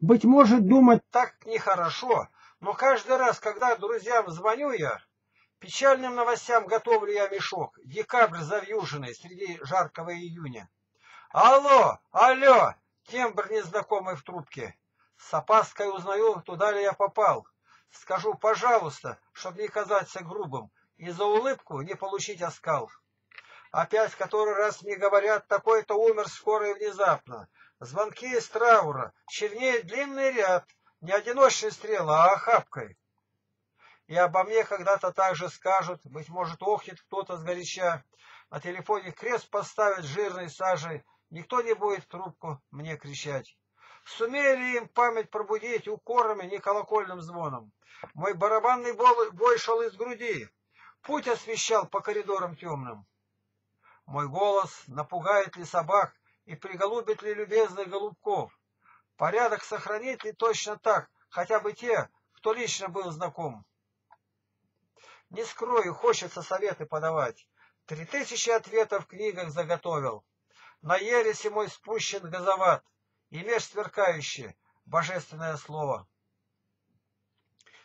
Быть может, думать так нехорошо, но каждый раз, когда друзьям звоню я, печальным новостям готовлю я мешок. Декабрь завьюженный среди жаркого июня. Алло, алло, тембр незнакомый в трубке. С опаской узнаю, туда ли я попал. Скажу, пожалуйста, чтобы не казаться грубым, и за улыбку не получить оскал. Опять который раз мне говорят, такой-то умер скоро и внезапно. Звонки из траура, чернеет длинный ряд, не одиночной стрела, а охапкой. И обо мне когда-то так же скажут, быть может, охнет кто-то сгоряча, на телефоне крест поставит жирной сажей, никто не будет в трубку мне кричать. Сумели им память пробудить укорами, не колокольным звоном. Мой барабанный бой шел из груди, путь освещал по коридорам темным. Мой голос напугает ли собак и приголубит ли любезных голубков? Порядок сохранит ли точно так, хотя бы те, кто лично был знаком? Не скрою, хочется советы подавать. Три тысячи ответов в книгах заготовил. На ереси мой спущен газоват, и меж сверкающее божественное слово.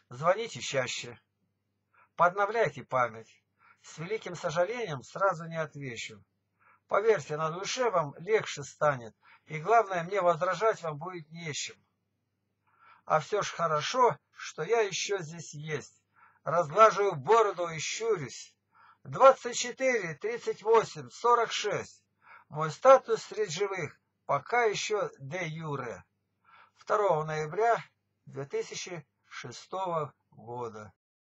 Звоните чаще, подновляйте память. С великим сожалением сразу не отвечу. Поверьте, на душе вам легче станет, и главное, мне возражать вам будет нечем. А все ж хорошо, что я еще здесь есть. Разглаживаю бороду и щурюсь. Двадцать четыре, тридцать восемь, сорок шесть. Мой статус среди живых пока еще де юре. 2 ноября 2006 года.